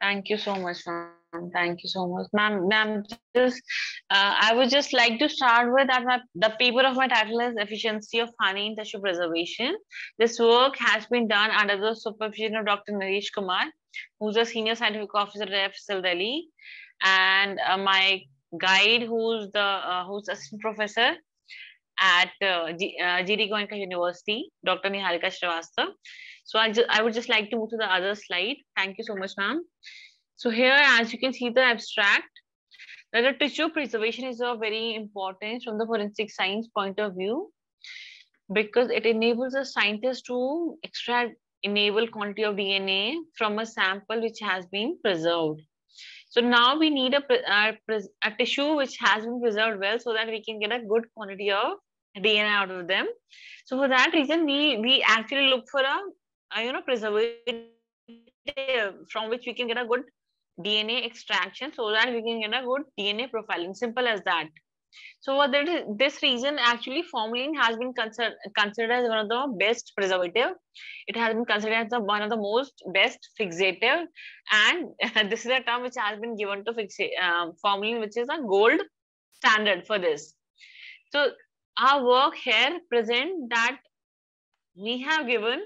Thank you so much, ma'am. Thank you so much, ma'am. Ma'am, just uh, I would just like to start with that. My, the paper of my title is Efficiency of Honey in Tissue Preservation. This work has been done under the supervision of Dr. Naresh Kumar, who's a senior scientific officer at FSL Delhi, and uh, my guide, who's the uh, who's assistant professor at uh, G, uh, GD Goenka University, Dr. Niharika Srivastav. So I, I would just like to move to the other slide. Thank you so much, ma'am. So here, as you can see the abstract, that the tissue preservation is of very importance from the forensic science point of view because it enables a scientist to extract enable quantity of DNA from a sample which has been preserved. So now we need a, a, a, tissue which has been preserved well so that we can get a good quantity of DNA out of them. So for that reason, we we actually look for a, a you know preservative from which we can get a good DNA extraction so that we can get a good DNA profiling. Simple as that. So what that is, this reason actually formalin has been considered considered as one of the best preservative. It has been considered as the, one of the most best fixative, and this is a term which has been given to fix um, formalin, which is a gold standard for this. So our work here present that we have given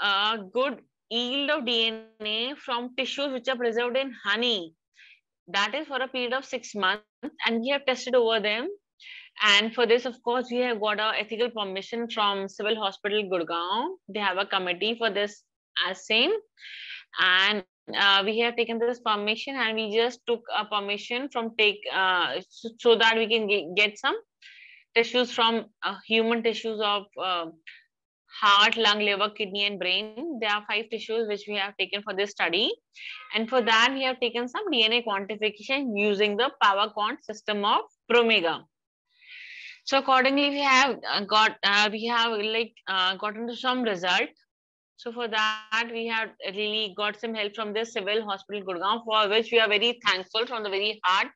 a good yield of DNA from tissues which are preserved in honey. That is for a period of six months, and we have tested over them. And for this, of course, we have got our ethical permission from Civil Hospital Gurgaon. They have a committee for this assay. And uh, we have taken this permission and we just took a permission from take uh, so, that we can get some tissues from uh, human tissues of uh, heart, lung, liver, kidney, and brain. There are five tissues which we have taken for this study. And for that, we have taken some DNA quantification using the PowerQuant system of Promega. So accordingly, we have uh, got, uh, we have like uh, gotten some result. So for that, we have really got some help from the Civil Hospital Gurgaon, for which we are very thankful from the very heart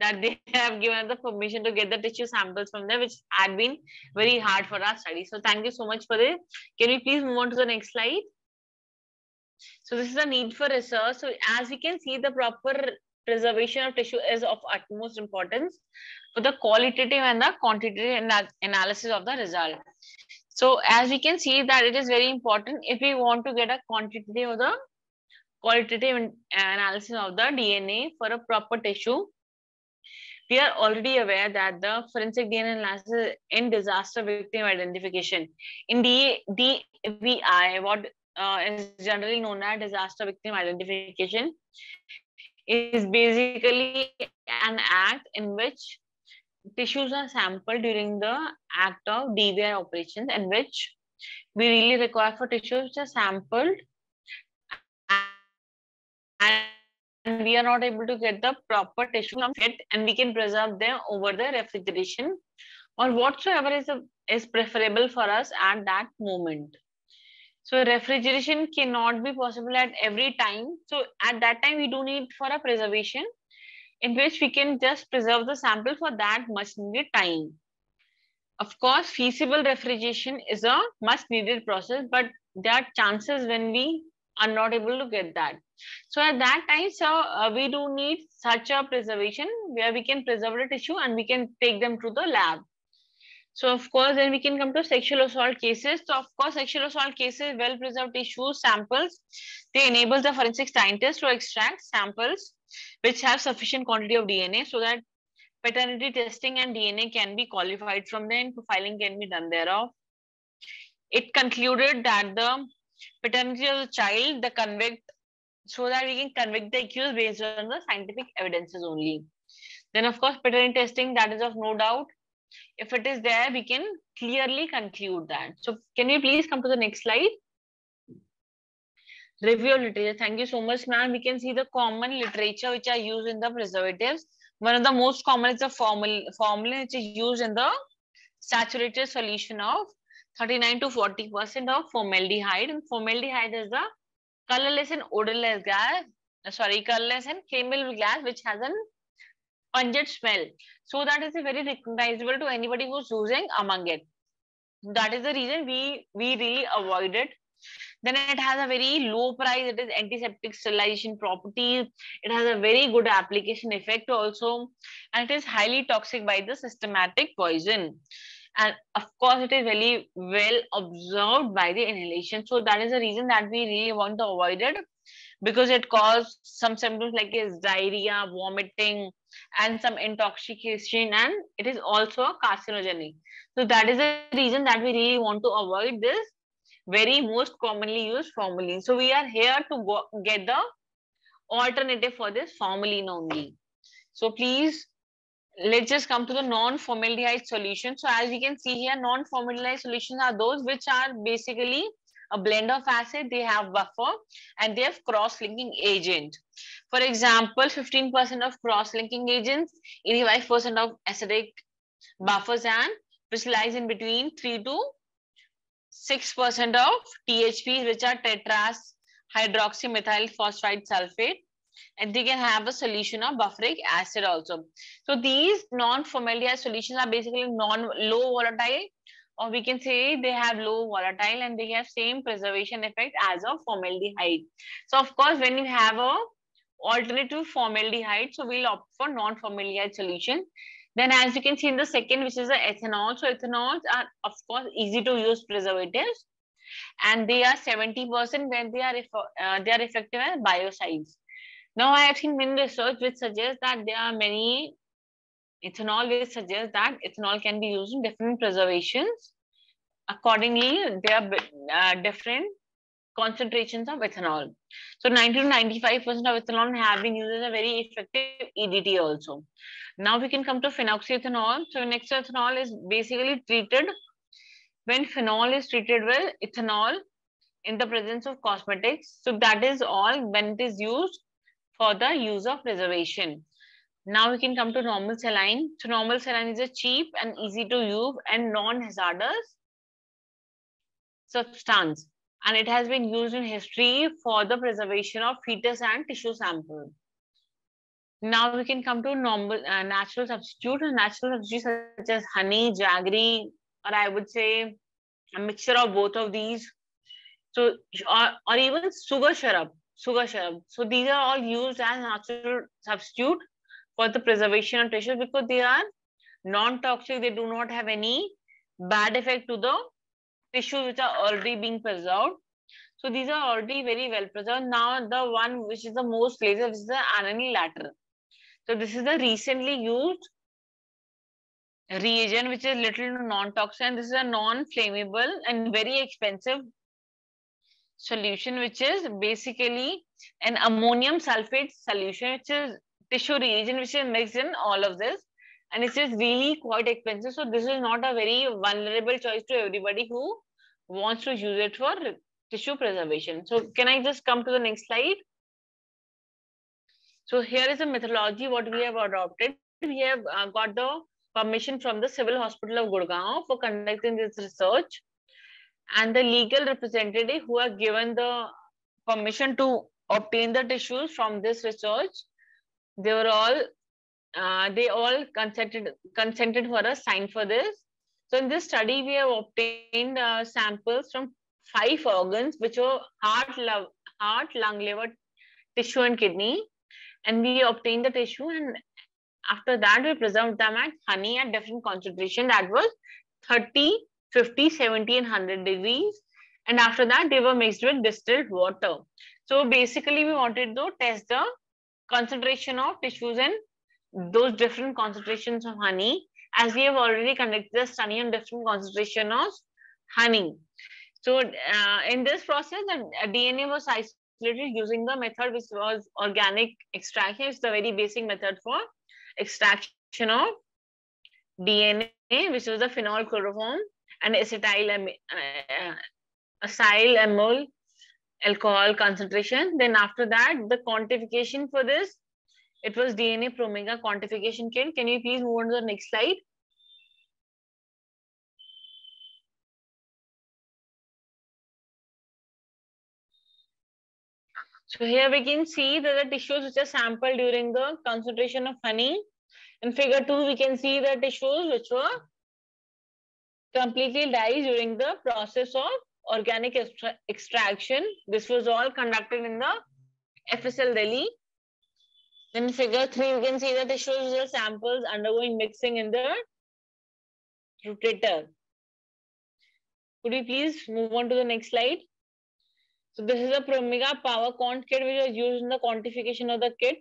that they have given the permission to get the tissue samples from them, which had been very hard for our study. So thank you so much for this. Can we please move on to the next slide? So this is a need for research. So as we can see, the proper preservation of tissue is of utmost importance for the qualitative and the quantitative analysis of the result. So as we can see that it is very important if we want to get a quantitative or the qualitative analysis of the DNA for a proper tissue, we are already aware that the forensic DNA analysis in disaster victim identification, in the DVI, what uh, is generally known as disaster victim identification, is basically an act in which tissues are sampled during the act of DVI operations, in which we really require for tissues which are sampled and and we are not able to get the proper tissue fit and we can preserve them over the refrigeration or whatsoever is, a, is preferable for us at that moment. So refrigeration cannot be possible at every time. So at that time, we do need for a preservation in which we can just preserve the sample for that much needed time. Of course, feasible refrigeration is a much needed process, but there are chances when we are not able to get that. So at that time, so uh, we do need such a preservation where we can preserve the tissue and we can take them to the lab. So of course, then we can come to sexual assault cases. So of course, sexual assault cases, well-preserved tissue samples, they enable the forensic scientists to extract samples which have sufficient quantity of DNA so that paternity testing and DNA can be qualified from there them, profiling can be done thereof. It concluded that the paternity of the child, the convict so that we can convict the accused based on the scientific evidences only. Then, of course, paternity testing, that is of no doubt. If it is there, we can clearly conclude that. So, can you please come to the next slide? Review of literature. Thank you so much, ma'am. We can see the common literature which are used in the preservatives. One of the most common is the formula, formula which is used in the saturated solution of 39 to 40% of formaldehyde. And formaldehyde is the colorless and odorless gas, uh, sorry, colorless and chemical gas which has an pungent smell. So that is very recognizable to anybody who's using among it. That is the reason we, we really avoid it. then it has a very low price. It is antiseptic sterilization properties. It has a very good application effect also. And it is highly toxic by the systematic poison. And of course, it is very well observed by the inhalation. So that is the reason that we really want to avoid it because it causes some symptoms like is diarrhea, vomiting, and some intoxication, and it is also a carcinogenic. So that is the reason that we really want to avoid this very most commonly used formalin. So we are here to go, get the alternative for this formalin only. So please, let's just come to the non-formaldehyde solution. So as we can see here, non-formaldehyde solutions are those which are basically a blend of acid, they have buffer and they have cross-linking agent. For example, 15% of cross-linking agents, 85% of acidic buffers and which lies in between 3 to 6% of THPs, which are tetras, hydroxymethyl phosphide sulfate, and they can have a solution of bufferic acid also. So these non-formaldehyde solutions are basically non-low volatile, or we can say they have low volatile and they have same preservation effect as a formaldehyde. So of course, when you have a alternative formaldehyde, so we'll opt for non-formaldehyde solution. Then as you can see in the second, which is the ethanol. So ethanols are of course easy to use preservatives and they are 70% when they are, uh, they are effective as biocides. Now I have seen many research which suggests that there are many ethanol which suggests that ethanol can be used in different preservations. Accordingly, there are uh, different concentrations of ethanol. So 90 to 95% of ethanol have been used as a very effective EDT also. Now we can come to phenoxyethanol. So phenoxyethanol is basically treated when phenol is treated with ethanol in the presence of cosmetics. So that is all when it is used for the use of preservation. Now we can come to normal saline. So normal saline is a cheap and easy to use and non-hazardous substance. And it has been used in history for the preservation of fetus and tissue sample. Now we can come to normal uh, natural substitute. Natural substitutes such as honey, jaggery, or I would say a mixture of both of these. So, or, or even sugar syrup, sugar syrup. So these are all used as natural substitute for the preservation of tissues because they are non-toxic. They do not have any bad effect to the tissues which are already being preserved. So these are already very well preserved. Now the one which is the most laser is the RNAlater. So this is the recently used reagent which is little non-toxic. This is a non-flammable and very expensive solution which is basically an ammonium sulfate solution which is tissue reagent which is mixed in all of this and it is really quite expensive. So this is not a very vulnerable choice to everybody who wants to use it for tissue preservation. So can I just come to the next slide? So here is a methodology what we have adopted. We have uh, got the permission from the Civil Hospital of Gurgaon for conducting this research and the legal representative who are given the permission to obtain the tissues from this research. They were all, uh, they all consented, consented for a sign for this. So in this study, we have obtained uh, samples from five organs, which were heart, love, heart, lung, liver, tissue, and kidney and we obtained the tissue and after that we preserved them at honey at different concentration that was 30 50 70 and 100 degrees. And after that they were mixed with distilled water. So basically we wanted to test the concentration of tissues and those different concentrations of honey as we have already conducted a study on different concentration of honey. So uh, in this process the dna was isolated using the method which was organic extraction. It's the very basic method for extraction of DNA, which was the phenol chloroform and acetyl uh, acyl amyl alcohol concentration. Then after that, the quantification for this, it was DNA Promega quantification kit. Can you please move on to the next slide? So here we can see that the tissues which are sampled during the concentration of honey. In figure 2, we can see the tissues which were completely dies during the process of organic extra extraction. This was all conducted in the FSL Delhi. Then figure three, you can see that it shows the samples undergoing mixing in the rotator. Could we please move on to the next slide? So this is a Promega PowerQuant kit which was used in the quantification of the kit.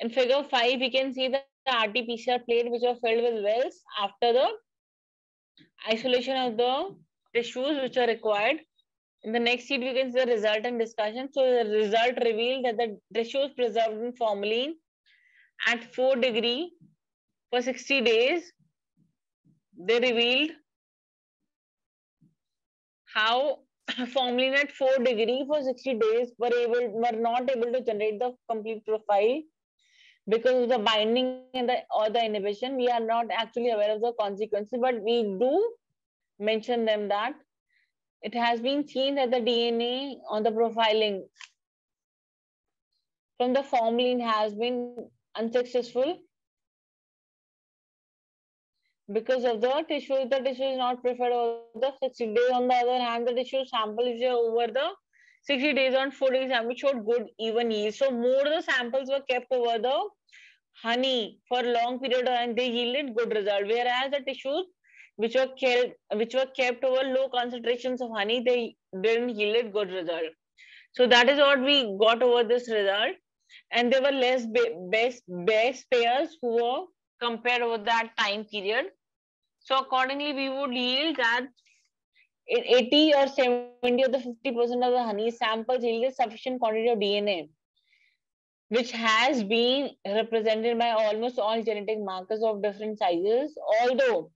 In figure 5, we can see the RT-PCR plate which are filled with wells after the isolation of the tissues which are required. In the next sheet, we can see the result and discussion. So the result revealed that the tissues preserved in formalin at 4 degree for 60 days. They revealed how formalin at 4 degree for 60 days were able were not able to generate the complete profile because of the binding and the or the inhibition we are not actually aware of the consequences but we do mention them that it has been seen that the dna on the profiling from the formalin has been unsuccessful because of the tissue. The tissue is not preferred over the 60 days on the other hand the tissue sample is over the 60 days on 40 samples showed good even yield. So more the samples were kept over the honey for long period and they yielded good result. Whereas the tissues which were kept which were kept over low concentrations of honey, they didn't yielded good result. So that is what we got over this result. And there were less best base pairs who were compared over that time period. So accordingly, we would yield that 80 or 70 or the 50% of the honey samples yielded sufficient quantity of DNA, which has been represented by almost all genetic markers of different sizes, although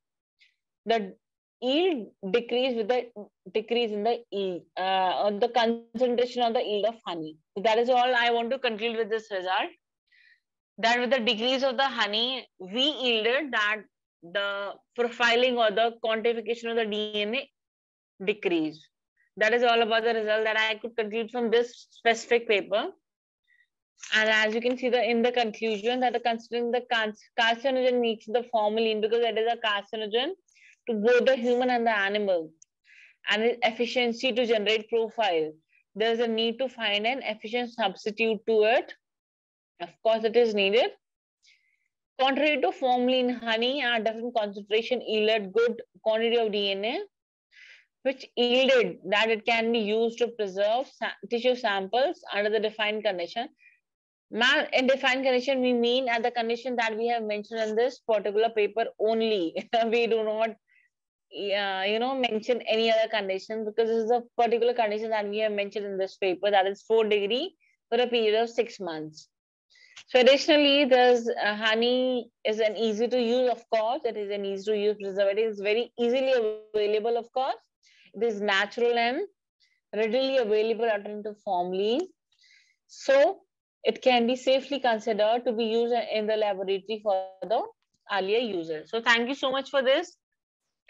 the yield decrease with the decrease in the yield, uh, the concentration of the yield of honey. So that is all I want to conclude with this result. That with the decrease of the honey, we yielded that the profiling or the quantification of the DNA decrease. That is all about the result that I could conclude from this specific paper. And as you can see the in the conclusion that the considering the carcinogen meets the formalin because it is a carcinogen to both the human and the animal and efficiency to generate profile. There is a need to find an efficient substitute to it. Of course, it is needed. Contrary to formalin, honey at different concentration yielded good quantity of DNA which yielded that it can be used to preserve sa tissue samples under the defined condition. Now, in defined condition, we mean at the condition that we have mentioned in this particular paper only. we do not, uh, you know, mention any other condition because this is a particular condition that we have mentioned in this paper that is 4 degree for a period of 6 months. So additionally, there's uh, honey is an easy to use, of course. It is an easy to use preservative. It's very easily available, of course it is natural and readily available alternative formalin. So it can be safely considered to be used in the laboratory for the earlier users. So thank you so much for this.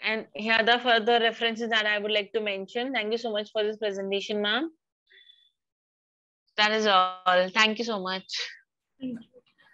And here are the further references that I would like to mention. Thank you so much for this presentation, ma'am. That is all. Thank you so much. Thank you.